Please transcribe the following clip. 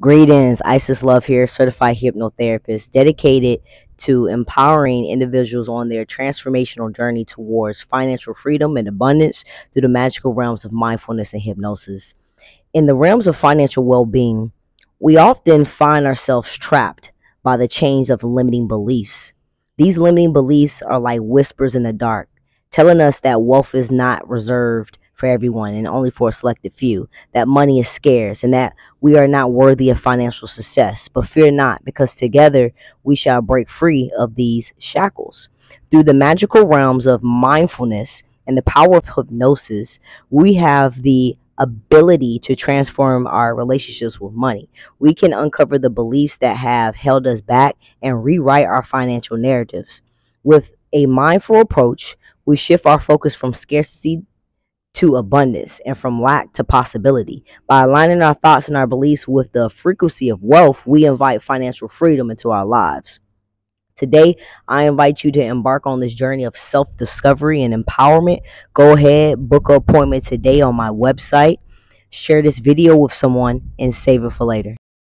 Greetings, Isis Love here, certified hypnotherapist dedicated to empowering individuals on their transformational journey towards financial freedom and abundance through the magical realms of mindfulness and hypnosis. In the realms of financial well being, we often find ourselves trapped by the chains of limiting beliefs. These limiting beliefs are like whispers in the dark, telling us that wealth is not reserved for everyone and only for a selected few, that money is scarce, and that we are not worthy of financial success. But fear not, because together we shall break free of these shackles. Through the magical realms of mindfulness and the power of hypnosis, we have the ability to transform our relationships with money. We can uncover the beliefs that have held us back and rewrite our financial narratives. With a mindful approach, we shift our focus from scarcity to abundance and from lack to possibility. By aligning our thoughts and our beliefs with the frequency of wealth, we invite financial freedom into our lives. Today, I invite you to embark on this journey of self discovery and empowerment. Go ahead, book an appointment today on my website, share this video with someone, and save it for later.